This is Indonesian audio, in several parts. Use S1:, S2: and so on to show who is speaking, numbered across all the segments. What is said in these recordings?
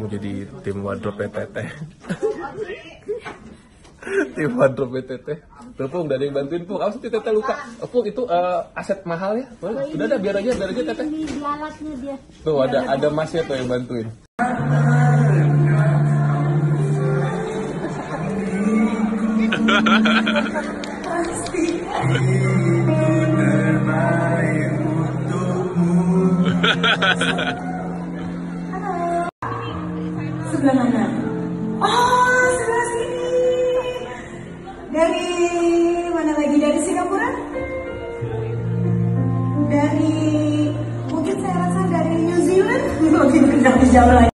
S1: Opung jadi tim wardrobe teteh. tim wardrobe teteh. Tuh Pung, udah ada yang bantuin Pung. Apa sih teteh lupa? Pung itu eh, aset mahal ya? Boleh? Udah ada biar aja, biar aja teteh.
S2: Ini bialatnya dia.
S1: Tuh ada ada masnya tuh yang bantuin.
S3: Sebelah mana? Oh, sebelah sini. Dari mana lagi? Dari Singapura? Dari mungkin saya rasa dari New Zealand. Lebih jauh lagi.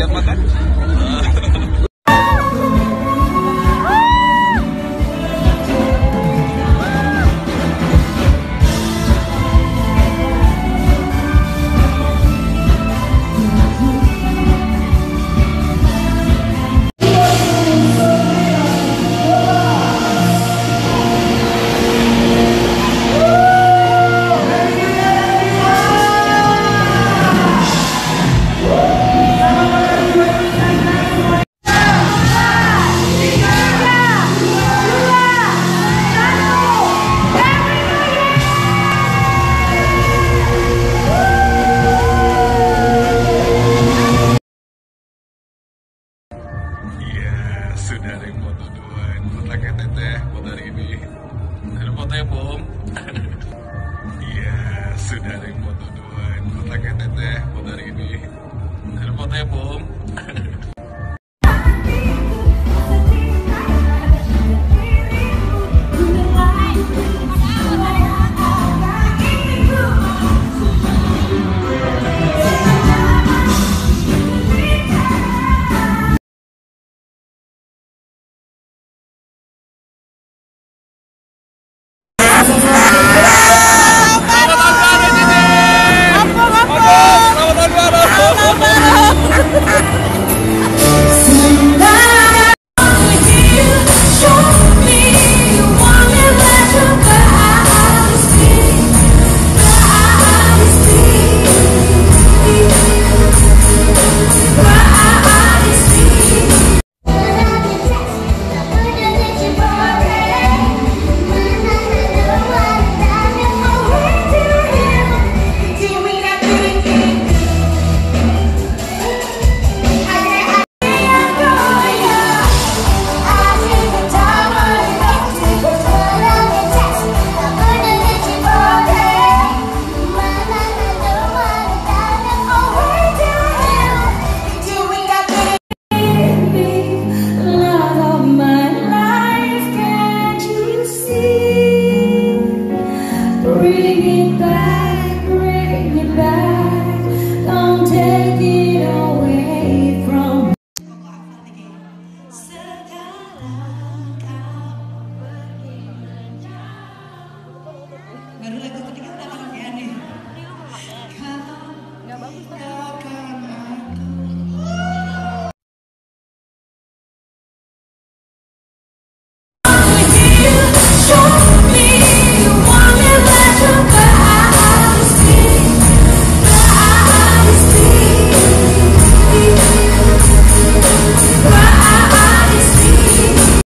S1: てあまり Ha ha ha! baru lagu ketika